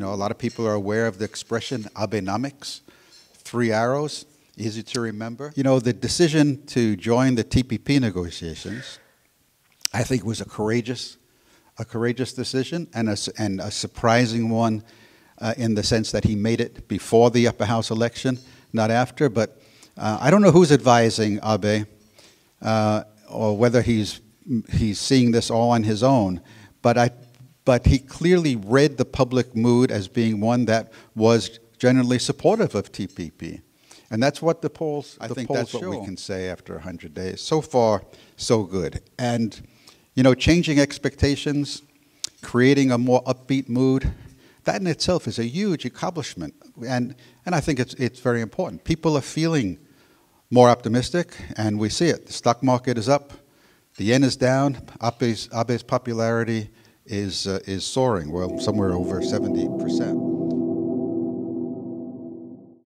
know, a lot of people are aware of the expression Abenomics, three arrows, easy to remember. You know, the decision to join the TPP negotiations, I think was a courageous, a courageous decision and a, and a surprising one uh, in the sense that he made it before the upper house election, not after. But uh, I don't know who's advising Abe uh, or whether he's, he's seeing this all on his own. But, I, but he clearly read the public mood as being one that was generally supportive of TPP. And that's what the polls, I the think polls that's show. what we can say after 100 days. So far, so good. And, you know, changing expectations, creating a more upbeat mood, that in itself is a huge accomplishment. And, and I think it's, it's very important. People are feeling more optimistic, and we see it. The stock market is up, the yen is down, Abe's, Abe's popularity is, uh, is soaring, well, somewhere over 70%.